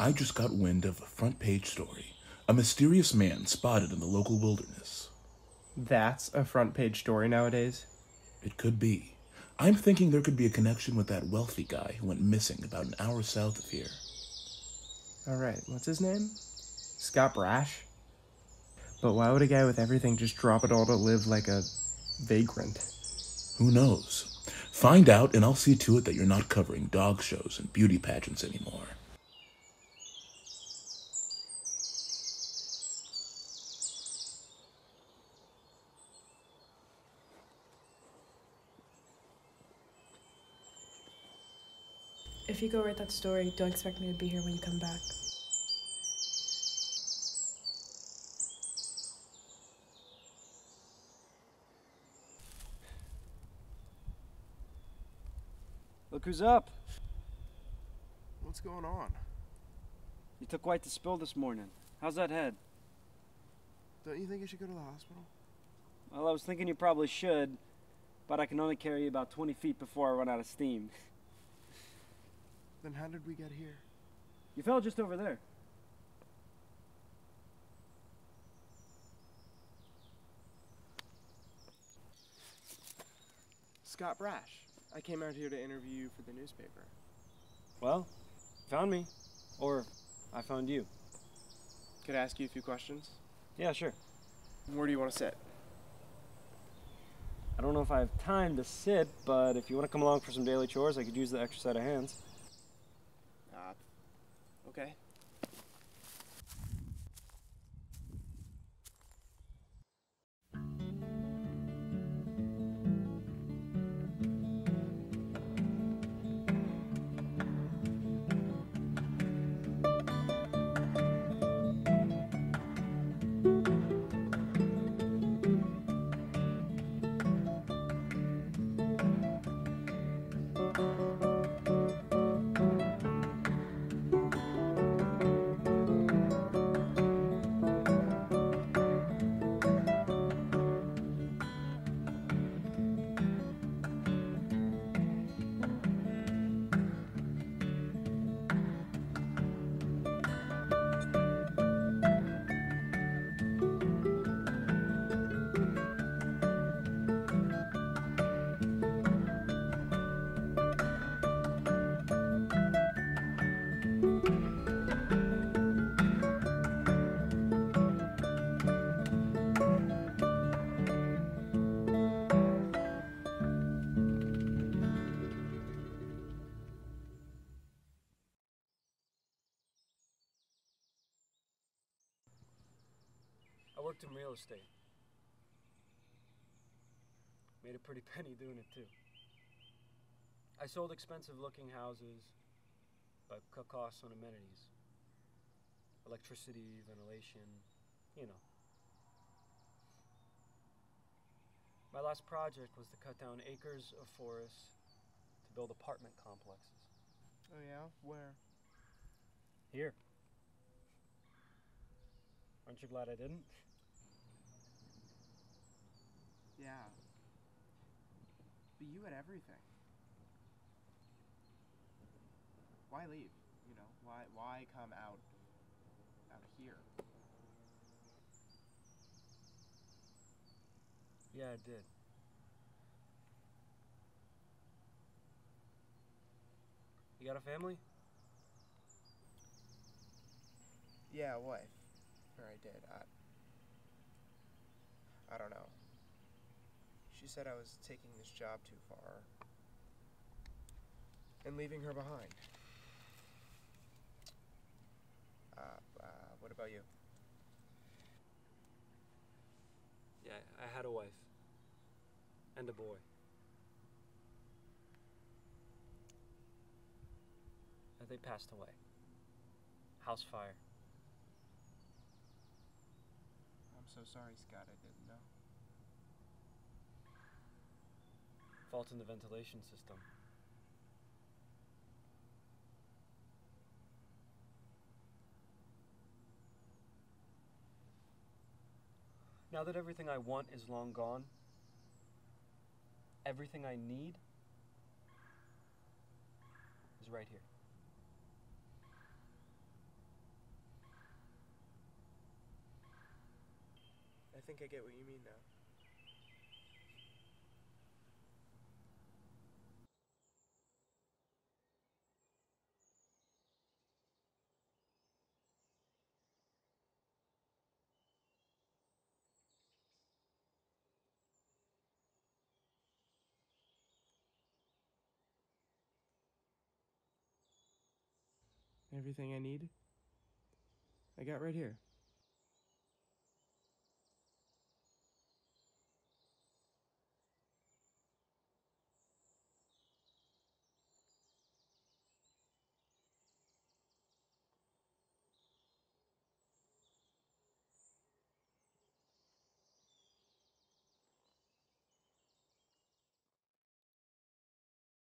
I just got wind of a front page story. A mysterious man spotted in the local wilderness. That's a front page story nowadays. It could be. I'm thinking there could be a connection with that wealthy guy who went missing about an hour south of here. Alright, what's his name? Scott Brash? But why would a guy with everything just drop it all to live like a vagrant? Who knows? Find out, and I'll see to it that you're not covering dog shows and beauty pageants anymore. If you go write that story, don't expect me to be here when you come back. Look who's up. What's going on? You took quite the spill this morning. How's that head? Don't you think you should go to the hospital? Well, I was thinking you probably should, but I can only carry you about 20 feet before I run out of steam. Then how did we get here? You fell just over there. Scott Brash. I came out here to interview you for the newspaper. Well, found me. Or I found you. Could I ask you a few questions? Yeah, sure. Where do you want to sit? I don't know if I have time to sit, but if you want to come along for some daily chores, I could use the extra set of hands. Okay. I worked in real estate. Made a pretty penny doing it too. I sold expensive looking houses, but cut costs on amenities. Electricity, ventilation, you know. My last project was to cut down acres of forest to build apartment complexes. Oh yeah? Where? Here. Aren't you glad I didn't? Yeah. But you had everything. Why leave? You know, why why come out out here? Yeah, I did. You got a family? Yeah, a wife. Or I did. I I don't know. She said I was taking this job too far and leaving her behind. Uh, uh, what about you? Yeah, I had a wife. And a boy. And they passed away. House fire. I'm so sorry, Scott. I didn't know. Fault in the ventilation system. Now that everything I want is long gone, everything I need is right here. I think I get what you mean now. Everything I need, I got right here.